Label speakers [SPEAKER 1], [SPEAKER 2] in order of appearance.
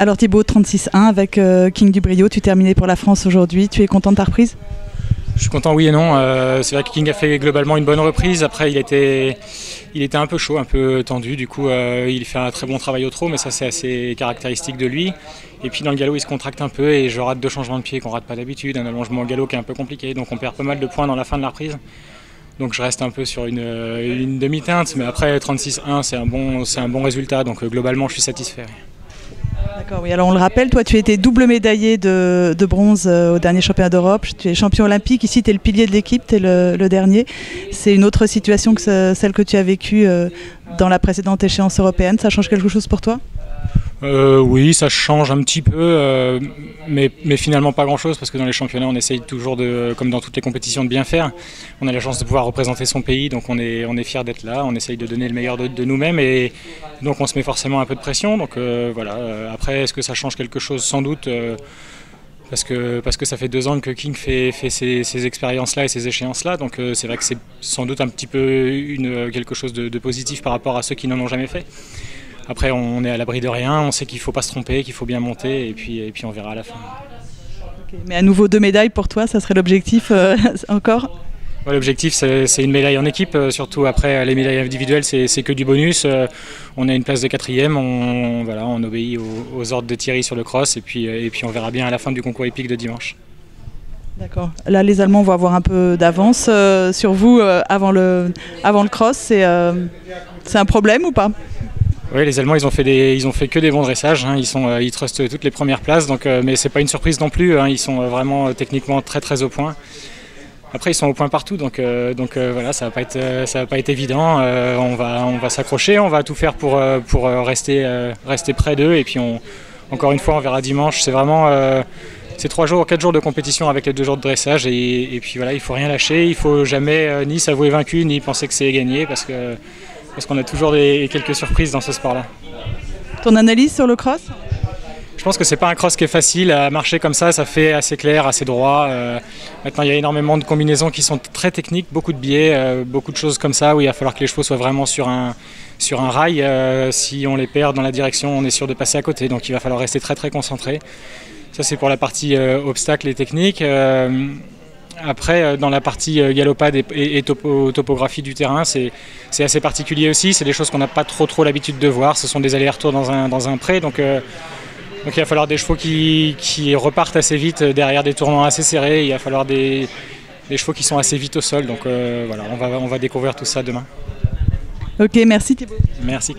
[SPEAKER 1] Alors Thibaut, 36-1 avec euh, King du Brio, tu terminé pour la France aujourd'hui. Tu es content de ta reprise?
[SPEAKER 2] Je suis content, oui et non. Euh, c'est vrai que King a fait globalement une bonne reprise. Après, il était, un peu chaud, un peu tendu. Du coup, euh, il fait un très bon travail au trot, mais ça, c'est assez caractéristique de lui. Et puis dans le galop, il se contracte un peu et je rate deux changements de pied qu'on rate pas d'habitude. Un allongement au galop qui est un peu compliqué. Donc on perd pas mal de points dans la fin de la reprise. Donc je reste un peu sur une, une demi-teinte, mais après 36-1, c'est un, bon, un bon résultat. Donc globalement, je suis satisfait.
[SPEAKER 1] Oui. Alors on le rappelle, toi tu étais double médaillé de, bronze euh, au dernier championnat d'Europe. Tu es champion olympique. Ici, tu es le pilier de l'équipe, tu es le, le, dernier. C'est une autre situation que celle que tu as vécue euh, dans la précédente échéance européenne. Ça change quelque chose pour toi?
[SPEAKER 2] Euh, oui, ça change un petit peu, euh, mais, finalement pas grand-chose parce que dans les championnats, on essaye toujours, de, comme dans toutes les compétitions, de bien faire. On a la chance de pouvoir représenter son pays, donc on est, on est fiers d'être là. On essaye de donner le meilleur de, nous-mêmes et donc on se met forcément un peu de pression. Donc euh, voilà. Après, est-ce que ça change quelque chose? Sans doute. Parce que, parce que ça fait deux ans que King fait, fait ces, ces expériences-là et ces échéances-là, donc c'est vrai que c'est sans doute un petit peu quelque chose de positif par rapport à ceux qui n'en ont jamais fait. Après, on est à l'abri de rien, on sait qu'il ne faut pas se tromper, qu'il faut bien monter, et puis, et puis on verra à la fin.
[SPEAKER 1] Okay. Mais à nouveau deux médailles pour toi, ça serait l'objectif euh, encore?
[SPEAKER 2] Ouais, L'objectif, c'est une médaille en équipe, euh, surtout après les médailles individuelles, c'est que du bonus. Euh, on a une place de quatrième, on, voilà, on obéit aux, aux, ordres de Thierry sur le cross, et puis, et puis on verra bien à la fin du concours épique de dimanche.
[SPEAKER 1] D'accord. Là, les Allemands vont avoir un peu d'avance euh, sur vous euh, avant, le, avant le cross. C'est euh, un problème ou pas?
[SPEAKER 2] Oui, les Allemands, ils ont fait des, ils ont fait que des bons dressages. Hein. Ils sont, euh, ils trustent toutes les premières places, donc, euh, mais c'est pas une surprise non plus. Hein. Ils sont vraiment euh, techniquement très très au point. Après, ils sont au point partout, donc, donc voilà, ça va pas être, ça va pas être évident. on va, on va s'accrocher, on va tout faire pour, pour rester, rester près d'eux, et puis on, encore une fois, on verra dimanche. C'est vraiment, c'est trois jours, quatre jours de compétition avec les deux jours de dressage, et, et puis voilà, il faut rien lâcher. Il faut jamais ni s'avouer vaincu, ni penser que c'est gagné, parce que parce qu'on a toujours des, quelques surprises dans ce sport-là.
[SPEAKER 1] Ton analyse sur le cross?
[SPEAKER 2] Je pense que c'est pas un cross qui est facile à marcher comme ça, ça fait assez clair, assez droit. Euh, maintenant, il y a énormément de combinaisons qui sont très techniques, beaucoup de biais, euh, beaucoup de choses comme ça où il va falloir que les chevaux soient vraiment sur un, sur un rail. Euh, si on les perd dans la direction, on est sûr de passer à côté. Donc il va falloir rester très très concentré. Ça, c'est pour la partie obstacles et techniques. Après, euh, dans la partie euh, galopade et, et, et topo, topographie du terrain, c'est assez particulier aussi. C'est des choses qu'on n'a pas trop, trop l'habitude de voir. Ce sont des allers-retours dans un, dans un pré. Donc, euh, donc il va falloir des chevaux qui, qui, repartent assez vite derrière des tournants assez serrés. Il va falloir des, des chevaux qui sont assez vite au sol. Donc euh, voilà, on va, on va découvrir tout ça demain.
[SPEAKER 1] Ok, merci Thibaut.
[SPEAKER 2] Merci.